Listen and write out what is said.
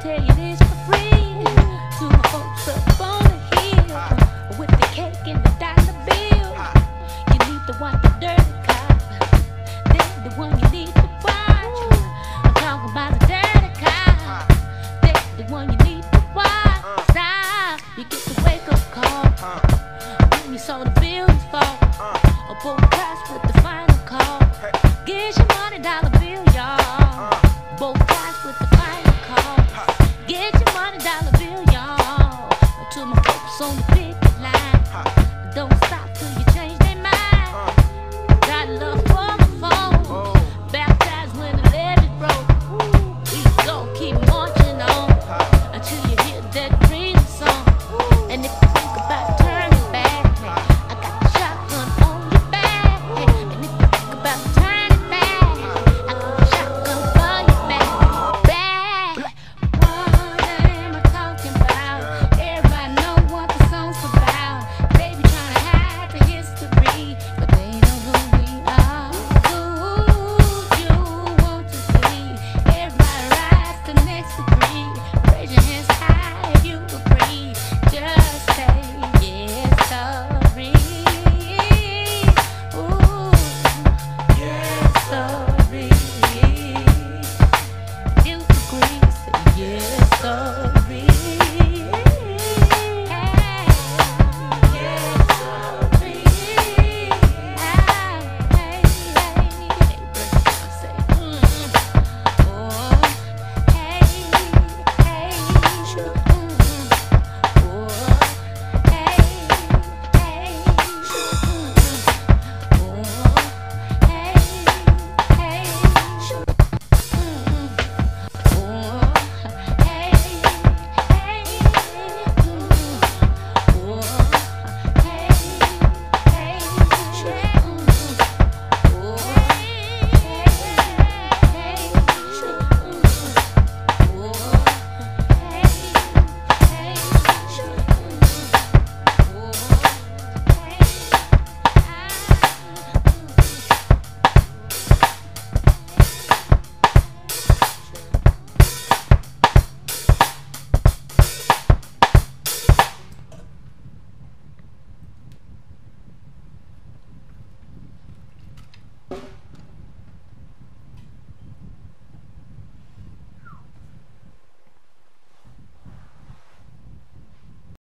tell you this for free. to Two folks up on the hill with the cake and the dollar bill. You need to watch the dirty cop. They're the one you need to watch. I'm talking about the dirty cop. They're the one you need to watch. Stop. You get the wake up call. When you saw the bills fall. A both cops with the final call. Get your So big, line, don't stop till you Yes, so.